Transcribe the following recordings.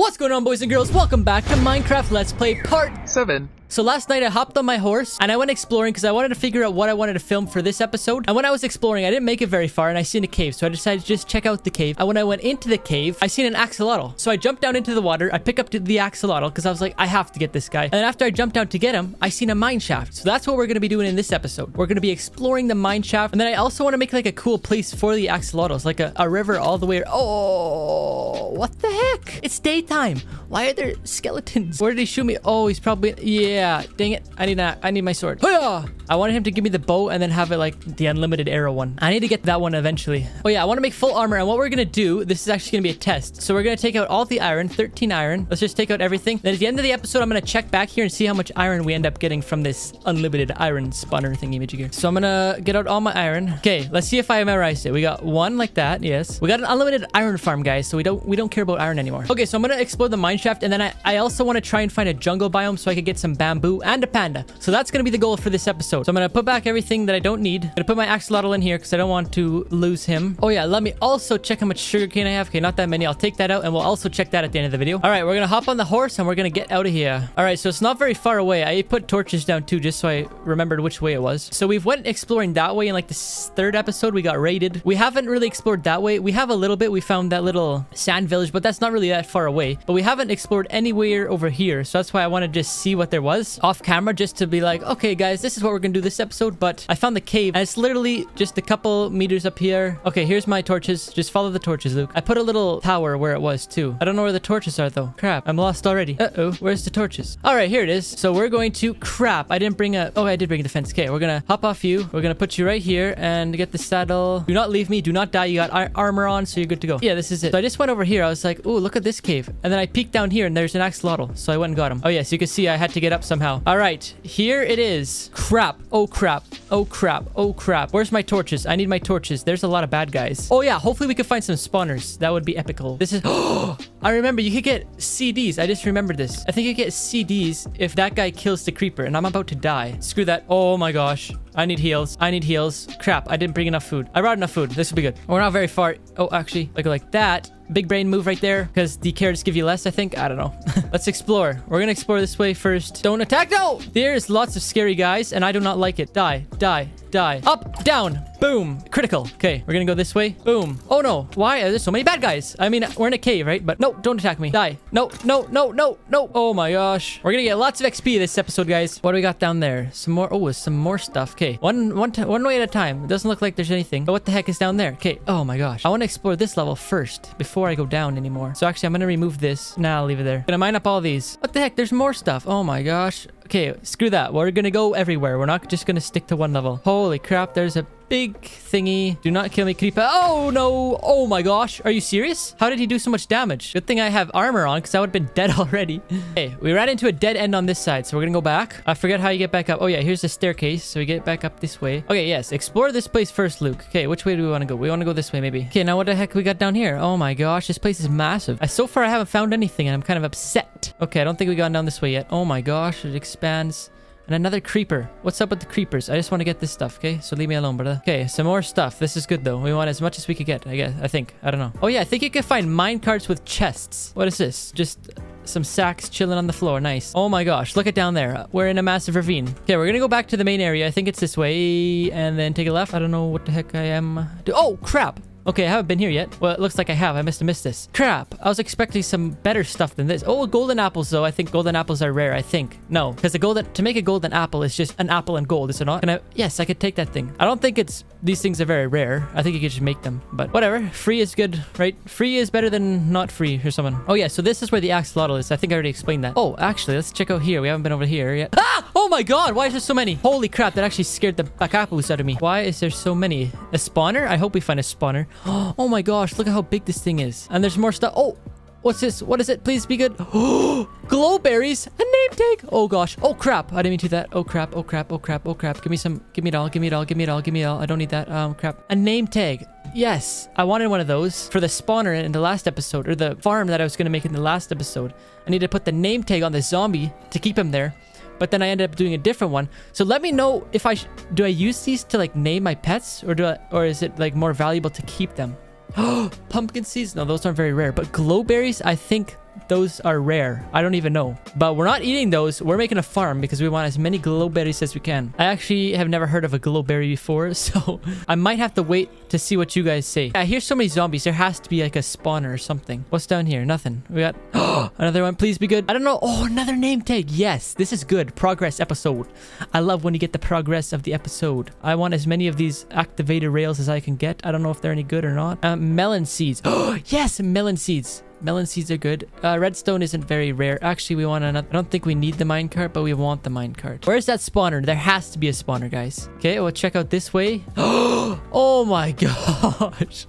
What's going on boys and girls? Welcome back to Minecraft Let's Play Part Seven. So last night I hopped on my horse and I went exploring because I wanted to figure out what I wanted to film for this episode. And when I was exploring, I didn't make it very far and I seen a cave. So I decided to just check out the cave. And when I went into the cave, I seen an axolotl. So I jumped down into the water. I pick up the axolotl because I was like, I have to get this guy. And after I jumped down to get him, I seen a mine shaft. So that's what we're going to be doing in this episode. We're going to be exploring the mine shaft. And then I also want to make like a cool place for the axolotls, like a, a river all the way. Oh, what the heck? It's daytime. Why are there skeletons? Where did he shoot me? Oh, he's probably, yeah, dang it. I need that. I need my sword. Oh, Hiya! I wanted him to give me the bow and then have it like the unlimited arrow one. I need to get that one eventually. Oh yeah, I want to make full armor. And what we're going to do, this is actually going to be a test. So we're going to take out all the iron, 13 iron. Let's just take out everything. Then at the end of the episode, I'm going to check back here and see how much iron we end up getting from this unlimited iron spawner thingy majigger. So I'm going to get out all my iron. Okay, let's see if I memorized it. We got one like that. Yes. We got an unlimited iron farm, guys. So we don't we don't care about iron anymore. Okay, so I'm going to explore the mine shaft. And then I, I also want to try and find a jungle biome so I could get some bamboo and a panda. So that's going to be the goal for this episode. So I'm going to put back everything that I don't need. I'm going to put my axolotl in here because I don't want to lose him. Oh yeah, let me also check how much sugarcane I have. Okay, not that many. I'll take that out and we'll also check that at the end of the video. All right, we're going to hop on the horse and we're going to get out of here. All right, so it's not very far away. I put torches down too just so I remembered which way it was. So we've went exploring that way in like the third episode. We got raided. We haven't really explored that way. We have a little bit. We found that little sand village, but that's not really that far away. But we haven't explored anywhere over here. So that's why I want to just see what there was off camera just to be like, okay, guys, this is what we're gonna do this episode. But I found the cave and it's literally just a couple meters up here. Okay, here's my torches. Just follow the torches, Luke. I put a little tower where it was too. I don't know where the torches are though. Crap, I'm lost already. Uh-oh, where's the torches? All right, here it is. So we're going to, crap, I didn't bring a, oh, I did bring a defense. Okay, we're gonna hop off you. We're gonna put you right here and get the saddle. Do not leave me. Do not die. You got ar armor on, so you're good to go. Yeah, this is it. So I just went over here. I was like, oh, look at this cave. And then I peeked down here and there's an axolotl. So I went and got him. Oh yes, you can see I had to get up somehow. All right, here it is. Crap. Oh, crap. Oh, crap. Oh, crap. Where's my torches? I need my torches. There's a lot of bad guys. Oh, yeah. Hopefully we can find some spawners. That would be epical. This is... I remember you could get CDs. I just remembered this. I think you get CDs if that guy kills the creeper and I'm about to die. Screw that. Oh, my gosh. I need heals. I need heals. Crap, I didn't bring enough food. I brought enough food. This will be good. We're not very far. Oh, actually, like like that. Big brain move right there because the carrots give you less, I think. I don't know. Let's explore. We're going to explore this way first. Don't attack. No! There's lots of scary guys and I do not like it. Die, die, die. Up, down, boom. Critical. Okay, we're to go this way. Boom. Oh, no. Why are there so many bad guys? I mean, we're in a cave, right? But no, don't attack me. Die. No, no, no, no, no. Oh, my gosh. We're to get lots of XP this episode, guys. What do we got down there? Some more. Oh, some more stuff. Okay. One, one, one way at a time. It doesn't look like there's anything. But what the heck is down there? Okay. Oh, my gosh. I want to explore this level first before I go down anymore. So actually, I'm to remove this. Nah, I'll leave it there. Gonna mine up all these. What the heck? There's more stuff. Oh, my gosh. Okay, screw that. We're gonna go everywhere. We're not just gonna stick to one level. Holy crap, there's a big thingy. Do not kill me, creeper. Oh, no. Oh, my gosh. Are you serious? How did he do so much damage? Good thing I have armor on because I would have been dead already. hey, we ran into a dead end on this side, so we're gonna go back. I forget how you get back up. Oh, yeah, here's the staircase. So we get back up this way. Okay, yes. Explore this place first, Luke. Okay, which way do we want to go? We want to go this way, maybe. Okay, now what the heck we got down here? Oh, my gosh. This place is massive. I, so far, I haven't found anything, and I'm kind of upset. Okay, I don't think we got down this way yet. Oh, my gosh. It expands. And another creeper. What's up with the creepers? I just want to get this stuff, okay? So leave me alone, brother. Okay, some more stuff. This is good, though. We want as much as we could get, I guess. I think. I don't know. Oh, yeah. I think you can find mine carts with chests. What is this? Just some sacks chilling on the floor. Nice. Oh my gosh. Look at down there. Uh, we're in a massive ravine. Okay, we're gonna go back to the main area. I think it's this way. And then take a left. I don't know what the heck I am. Uh, oh, crap. Okay, I haven't been here yet. Well, it looks like I have. I must have missed this. Crap. I was expecting some better stuff than this. Oh, golden apples, though. I think golden apples are rare, I think. No, because. To make a golden apple is just an apple and gold, is it not? Can I... Yes, I could take that thing. I don't think it's... These things are very rare. I think you could just make them. But whatever. Free is good, right? Free is better than not free or someone. Oh, yeah. So this is where the axolotl is. I think I already explained that. Oh, actually, let's check out here. We haven't been over here yet. Ah! Oh, my God. Why is there so many? Holy crap. That actually scared the bacapus out of me. Why is there so many? A spawner? I hope we find a spawner. Oh, my gosh. Look at how big this thing is. And there's more stuff. Oh, What's this? What is it? Please be good. Glowberries. A name tag. Oh gosh. Oh crap. I didn't mean to do that. Oh crap. Oh crap. Oh crap. Oh crap. Give me some. Give me it all. Give me it all. Give me it all. Give me it all. I don't need that. Um crap. A name tag. Yes. I wanted one of those for the spawner in the last episode or the farm that I was going to make in the last episode. I need to put the name tag on the zombie to keep him there. But then I ended up doing a different one. So let me know if I do I use these to like name my pets or do I or is it like more valuable to keep them? pumpkin seeds? No, those aren't very rare. But glowberries, I think those are rare. I don't even know. But we're not eating those. We're making a farm because we want as many glowberries as we can. I actually have never heard of a glowberry before, so I might have to wait to see what you guys say. I hear so many zombies. There has to be like a spawner or something. What's down here? Nothing. We got another one. Please be good. I don't know. Oh, another name tag. Yes, this is good. Progress episode. I love when you get the progress of the episode. I want as many of these activated rails as I can get. I don't know if they're any good or not. Uh, melon seeds. Oh, yes, melon seeds. Melon seeds are good. Uh, redstone isn't very rare. Actually, we want another. I don't think we need the minecart, but we want the minecart. Where's that spawner? There has to be a spawner, guys. Okay, we'll check out this way. oh my gosh.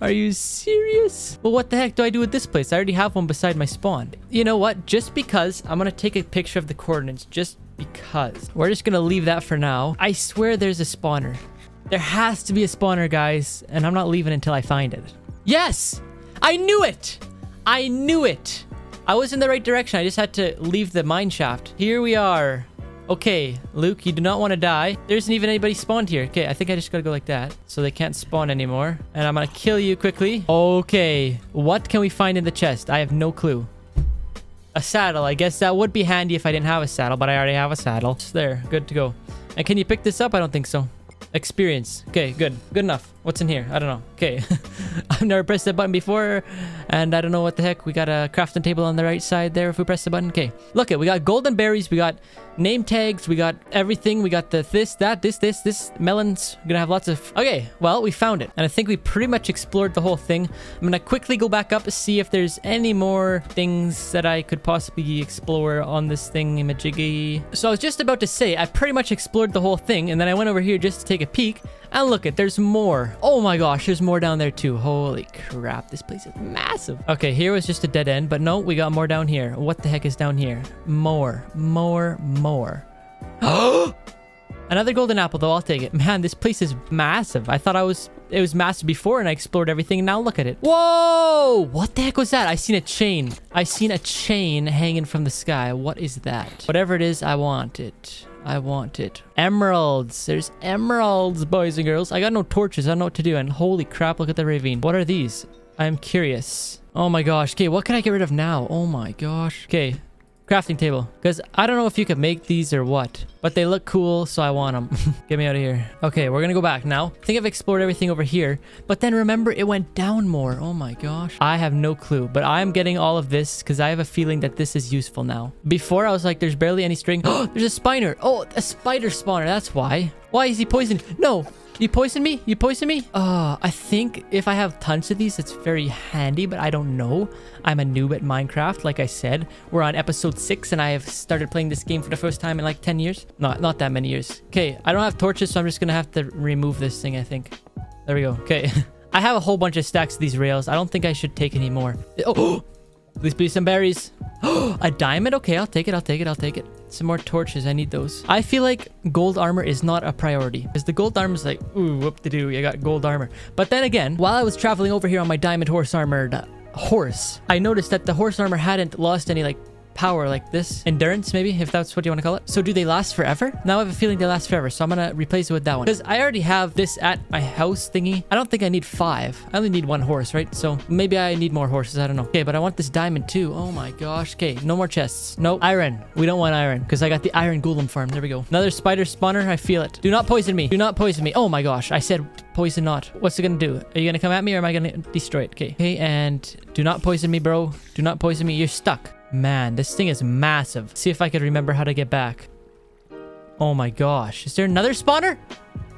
Are you serious? Well, what the heck do I do with this place? I already have one beside my spawn. You know what? Just because I'm going to take a picture of the coordinates just because. We're just going to leave that for now. I swear there's a spawner. There has to be a spawner, guys, and I'm not leaving until I find it. Yes! I knew it! I knew it. I was in the right direction. I just had to leave the mine shaft. Here we are. Okay, Luke, you do not want to die. There isn't even anybody spawned here. Okay, I think I just gotta go like that. So they can't spawn anymore. And I'm gonna kill you quickly. Okay, what can we find in the chest? I have no clue. A saddle. I guess that would be handy if I didn't have a saddle, but I already have a saddle. It's there. Good to go. And can you pick this up? I don't think so. Experience. Okay, good. Good enough. What's in here? I don't know. Okay. I've never pressed that button before, and I don't know what the heck. We got a crafting table on the right side there if we press the button. Okay. Look it. We got golden berries. We got name tags. We got everything. We got the this, that, this, this, this. Melons. We're gonna have lots of... Okay. Well, we found it. And I think we pretty much explored the whole thing. I'm gonna quickly go back up to see if there's any more things that I could possibly explore on this thing, Majiggy. So I was just about to say, I pretty much explored the whole thing, and then I went over here just to take a peek, and look it, there's more. Oh my gosh, there's more down there too. Holy crap, this place is massive. Okay, here was just a dead end, but no, we got more down here. What the heck is down here? More, more, more. Another golden apple though, I'll take it. Man, this place is massive. I thought I was it was massive before and I explored everything and now look at it. Whoa! What the heck was that? I seen a chain. I seen a chain hanging from the sky. What is that? Whatever it is, I want it. I want it. Emeralds. There's emeralds, boys and girls. I got no torches. I don't know what to do. And holy crap, look at the ravine. What are these? I'm curious. Oh my gosh. Okay, what can I get rid of now? Oh my gosh. Okay, crafting table. Because i don't know if you can make these or what but they look cool so i want them get me out of here. Okay we're gonna go back now. I think i've explored everything over here but then remember it went down more. Oh my gosh. I have no clue but i'm getting all of this because i have a feeling that this is useful now. Before i was like there's barely any string. Oh there's a spiner. Oh a spider spawner. That's why. Why is he poisoned? No you poison me? You poison me? Uh, I think if I have tons of these, it's very handy, but I don't know. I'm a noob at Minecraft, like I said. We're on episode 6, and I have started playing this game for the first time in like 10 years. Not, not that many years. Okay, I don't have torches, so I'm just gonna have to remove this thing, I think. There we go. Okay. I have a whole bunch of stacks of these rails. I don't think I should take any more. Oh! Please be some berries. a diamond? Okay, I'll take it. I'll take it. I'll take it. Some more torches. I need those. I feel like gold armor is not a priority. Because the gold armor is like, ooh, whoop-de-doo. I got gold armor. But then again, while I was traveling over here on my diamond horse armored uh, horse, I noticed that the horse armor hadn't lost any like power like this. Endurance, maybe, if that's what you want to call it. So do they last forever? Now I have a feeling they last forever, so I'm gonna replace it with that one. Because I already have this at my house thingy. I don't think I need five. I only need one horse, right? So maybe I need more horses. I don't know. Okay, but I want this diamond too. Oh my gosh. Okay, no more chests. No iron. We don't want iron because I got the iron golem farm. There we go. Another spider spawner. I feel it. Do not poison me. Do not poison me. Oh my gosh. I said poison not. What's it gonna do? Are you gonna come at me or am I gonna destroy it? Okay. Okay, and do not poison me, bro. Do not poison me. You're stuck. Man, this thing is massive. See if I can remember how to get back. Oh my gosh. Is there another spawner?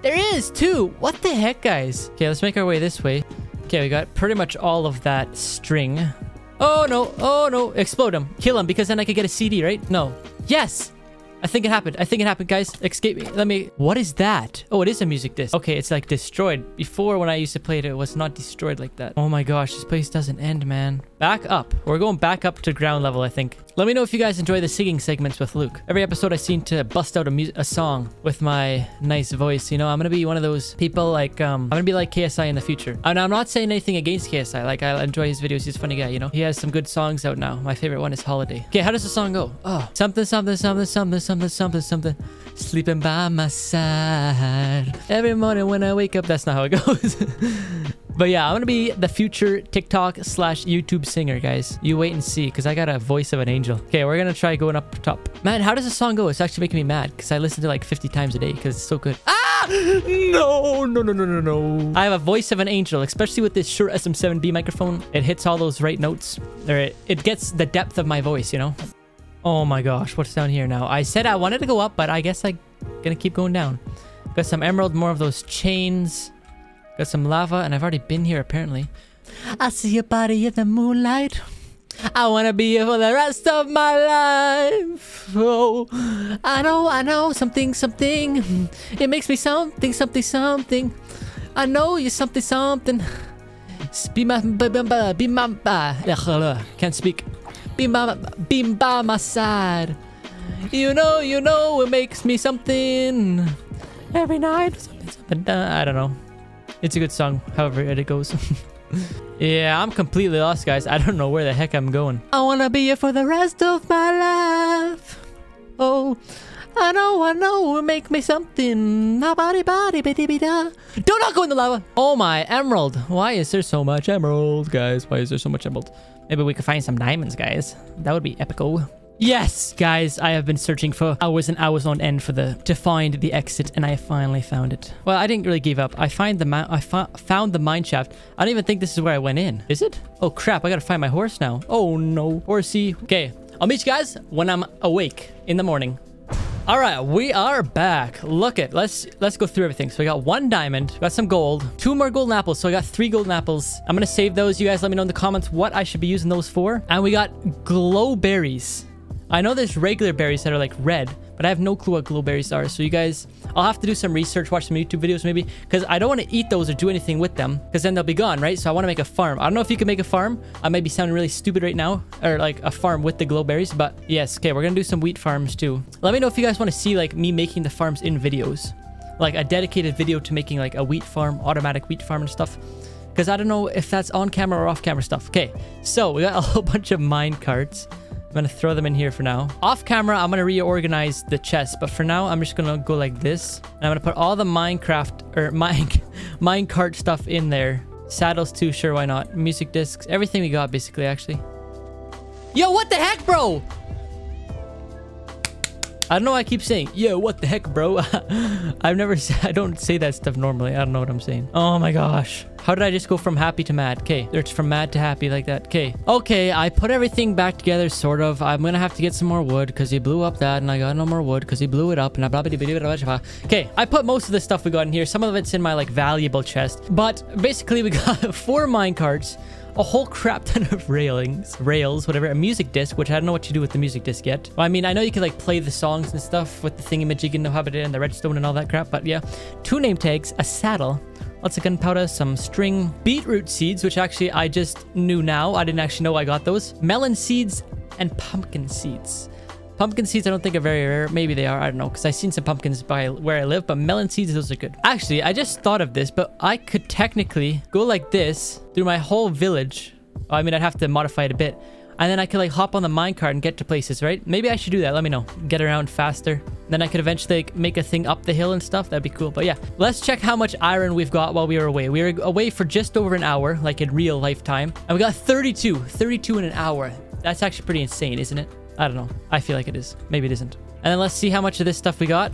There is, too. What the heck, guys? Okay, let's make our way this way. Okay, we got pretty much all of that string. Oh, no. Oh, no. Explode him. Kill him, because then I could get a CD, right? No. Yes! I think it happened. I think it happened, guys. Escape me. Let me... What is that? Oh, it is a music disc. Okay, it's like destroyed. Before, when I used to play it, it was not destroyed like that. Oh my gosh, this place doesn't end, man. Back up. We're going back up to ground level, I think. Let me know if you guys enjoy the singing segments with Luke. Every episode I seem to bust out a, a song with my nice voice. You know, I'm gonna be one of those people like, um, I'm gonna be like KSI in the future. And I'm not saying anything against KSI. Like, I enjoy his videos. He's a funny guy, you know? He has some good songs out now. My favorite one is Holiday. Okay, how does the song go? Oh, something, something, something, something, something, something, something. Sleeping by my side. Every morning when I wake up. That's not how it goes. But yeah, I'm gonna be the future TikTok slash YouTube singer, guys. You wait and see, because I got a voice of an angel. Okay, we're gonna try going up top. Man, how does the song go? It's actually making me mad, because I listen to like 50 times a day, because it's so good. Ah! No, no, no, no, no, no. I have a voice of an angel, especially with this Shure SM7B microphone. It hits all those right notes. Or it, it gets the depth of my voice, you know? Oh my gosh, what's down here now? I said I wanted to go up, but I guess I'm gonna keep going down. Got some emerald, more of those chains. Got some lava, and I've already been here apparently. I see your body in the moonlight. I wanna be here for the rest of my life. Oh, I know, I know, something, something. It makes me something, something, something. I know you're something, something. Be my, be my, can't speak. Be my, be by my side. You know, you know, it makes me something. Every night, something, something. Uh, I don't know. It's a good song, however it goes. yeah, I'm completely lost, guys. I don't know where the heck I'm going. I wanna be here for the rest of my life. Oh, I know, I know, make me something. My body, body, bitty, bitty, da. Do not go in the lava. Oh my, emerald. Why is there so much emerald, guys? Why is there so much emerald? Maybe we could find some diamonds, guys. That would be epico. Yes, guys, I have been searching for hours and hours on end for the to find the exit, and I finally found it. Well, I didn't really give up. I find the I found the mine shaft. I don't even think this is where I went in. Is it? Oh crap! I gotta find my horse now. Oh no, horsey. Okay, I'll meet you guys when I'm awake in the morning. All right, we are back. Look it. Let's let's go through everything. So we got one diamond, got some gold, two more golden apples. So I got three golden apples. I'm gonna save those. You guys let me know in the comments what I should be using those for. And we got glow berries. I know there's regular berries that are like red, but I have no clue what glow berries are. So you guys, I'll have to do some research, watch some YouTube videos maybe, because I don't want to eat those or do anything with them, because then they'll be gone, right? So I want to make a farm. I don't know if you can make a farm. I might be sounding really stupid right now, or like a farm with the glow berries, but yes, okay, we're gonna do some wheat farms too. Let me know if you guys want to see like me making the farms in videos, like a dedicated video to making like a wheat farm, automatic wheat farm and stuff because I don't know if that's on camera or off camera stuff. Okay, so we got a whole bunch of mine carts. I'm gonna throw them in here for now. Off camera, I'm gonna reorganize the chest, but for now, I'm just gonna go like this. And I'm gonna put all the Minecraft, or mine, minecart stuff in there. Saddles too, sure, why not? Music discs, everything we got, basically, actually. Yo, what the heck, bro? I don't know why I keep saying, yo, what the heck, bro? I've never, I don't say that stuff normally. I don't know what I'm saying. Oh my gosh. How did I just go from happy to mad? Okay, it's from mad to happy like that. Okay. Okay, I put everything back together, sort of. I'm gonna have to get some more wood because he blew up that and I got no more wood because he blew it up and blah, blah, blah. Okay, I put most of the stuff we got in here. Some of it's in my like valuable chest, but basically we got four mine carts a whole crap ton of railings, rails, whatever, a music disc, which I don't know what to do with the music disc yet. Well, I mean, I know you can like play the songs and stuff with the thingamajig and the hobbit and the redstone and all that crap, but yeah. Two name tags, a saddle, lots of gunpowder, some string, beetroot seeds, which actually I just knew now. I didn't actually know I got those. Melon seeds and pumpkin seeds. Pumpkin seeds I don't think are very rare. Maybe they are. I don't know. Because I've seen some pumpkins by where I live. But melon seeds, those are good. Actually, I just thought of this. But I could technically go like this through my whole village. I mean, I'd have to modify it a bit. And then I could like hop on the minecart and get to places, right? Maybe I should do that. Let me know. Get around faster. Then I could eventually like, make a thing up the hill and stuff. That'd be cool. But yeah, let's check how much iron we've got while we were away. We were away for just over an hour, like in real lifetime. And we got 32. 32 in an hour. That's actually pretty insane, isn't it? I don't know. I feel like it is. Maybe it isn't. And then let's see how much of this stuff we got.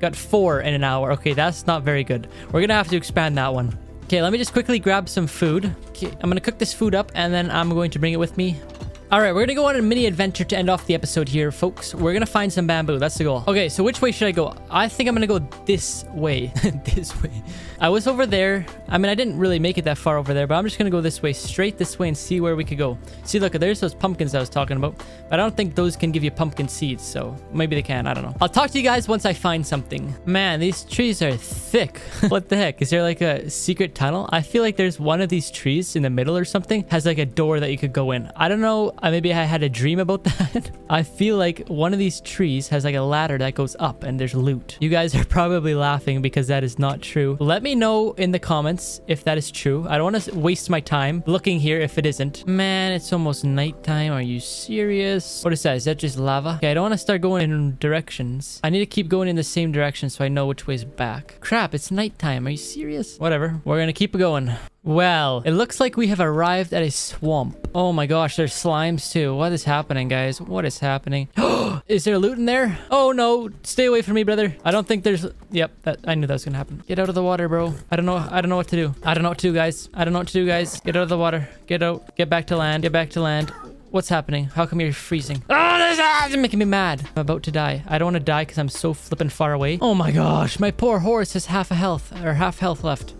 Got four in an hour. Okay, that's not very good. We're gonna have to expand that one. Okay, let me just quickly grab some food. Okay, I'm gonna cook this food up and then I'm going to bring it with me all right, we're gonna go on a mini adventure to end off the episode here, folks. We're gonna find some bamboo. That's the goal. Okay, so which way should I go? I think I'm gonna go this way. this way. I was over there. I mean, I didn't really make it that far over there, but I'm just gonna go this way, straight this way, and see where we could go. See, look, there's those pumpkins I was talking about. But I don't think those can give you pumpkin seeds, so maybe they can. I don't know. I'll talk to you guys once I find something. Man, these trees are thick. what the heck? Is there like a secret tunnel? I feel like there's one of these trees in the middle or something has like a door that you could go in. I don't know uh, maybe I had a dream about that. I feel like one of these trees has like a ladder that goes up and there's loot. You guys are probably laughing because that is not true. Let me know in the comments if that is true. I don't want to waste my time looking here if it isn't. Man, it's almost nighttime. Are you serious? What is that? Is that just lava? Okay, I don't want to start going in directions. I need to keep going in the same direction so I know which way is back. Crap, it's nighttime. Are you serious? Whatever. We're going to keep going. Well, it looks like we have arrived at a swamp. Oh my gosh, there's slimes too. What is happening, guys? What is happening? is there loot in there? Oh no, stay away from me, brother. I don't think there's... Yep, that, I knew that was gonna happen. Get out of the water, bro. I don't know. I don't know what to do. I don't know what to do, guys. I don't know what to do, guys. Get out of the water. Get out. Get back to land. Get back to land. What's happening? How come you're freezing? Oh, this is making me mad. I'm about to die. I don't want to die because I'm so flippin' far away. Oh my gosh, my poor horse has half a health or half health left.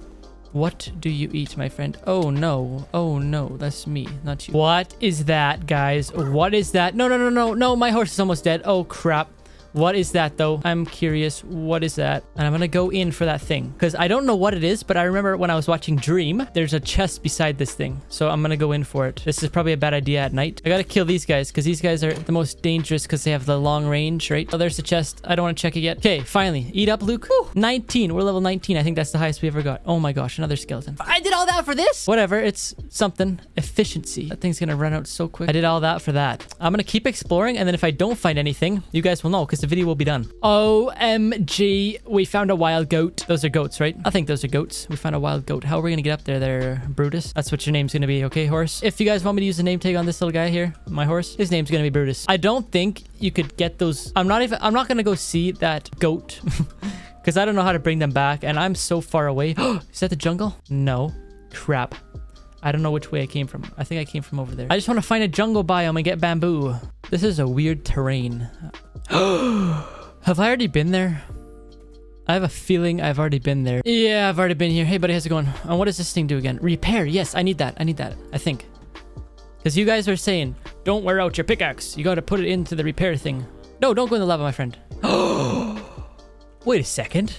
What do you eat, my friend? Oh no. Oh no, that's me, not you. What is that, guys? What is that? No, no, no, no, no, my horse is almost dead. Oh crap. What is that though? I'm curious. What is that? And I'm gonna go in for that thing because I don't know what it is, but I remember when I was watching Dream, there's a chest beside this thing. So I'm gonna go in for it. This is probably a bad idea at night. I gotta kill these guys because these guys are the most dangerous because they have the long range, right? Oh, there's the chest. I don't want to check it yet. Okay, finally. Eat up, Luke. Whew, 19. We're level 19. I think that's the highest we ever got. Oh my gosh, another skeleton. I did all that for this? Whatever. It's something. Efficiency. That thing's gonna run out so quick. I did all that for that. I'm gonna keep exploring and then if I don't find anything, you guys will know because the video will be done. OMG, we found a wild goat. Those are goats, right? I think those are goats. We found a wild goat. How are we gonna get up there there, Brutus? That's what your name's gonna be, okay, horse? If you guys want me to use a name tag on this little guy here, my horse, his name's gonna be Brutus. I don't think you could get those. I'm not even, I'm not gonna go see that goat because I don't know how to bring them back and I'm so far away. Is that the jungle? No. Crap. I don't know which way I came from. I think I came from over there. I just want to find a jungle biome and get bamboo. This is a weird terrain. Have I already been there? I have a feeling I've already been there. Yeah, I've already been here. Hey, buddy, how's it going? And what does this thing do again? Repair. Yes, I need that. I need that. I think. Because you guys are saying, don't wear out your pickaxe. You got to put it into the repair thing. No, don't go in the lava, my friend. Wait a second.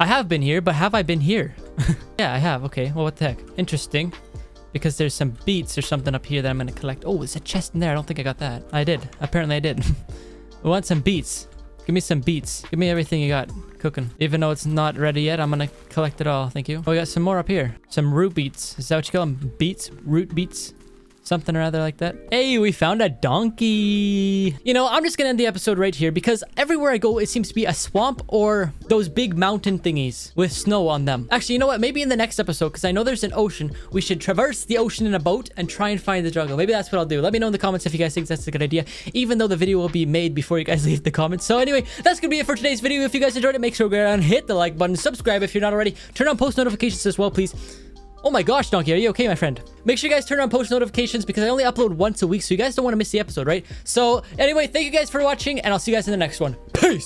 I have been here, but have I been here? yeah, I have. Okay, well, what the heck? Interesting. Because there's some beets or something up here that I'm going to collect. Oh, there's a chest in there. I don't think I got that. I did. Apparently I did. we want some beets. Give me some beets. Give me everything you got cooking. Even though it's not ready yet, I'm gonna collect it all. Thank you. Oh, we got some more up here. Some root beets. Is that what you call them? Beets? Root beets? Something or other like that. Hey, we found a donkey. You know, I'm just gonna end the episode right here because everywhere I go, it seems to be a swamp or those big mountain thingies with snow on them. Actually, you know what? Maybe in the next episode, because I know there's an ocean, we should traverse the ocean in a boat and try and find the jungle. Maybe that's what I'll do. Let me know in the comments if you guys think that's a good idea, even though the video will be made before you guys leave the comments. So anyway, that's gonna be it for today's video. If you guys enjoyed it, make sure to go around and hit the like button, subscribe if you're not already, turn on post notifications as well, please. Oh my gosh, Donkey, are you okay, my friend? Make sure you guys turn on post notifications because I only upload once a week, so you guys don't want to miss the episode, right? So, anyway, thank you guys for watching, and I'll see you guys in the next one. Peace!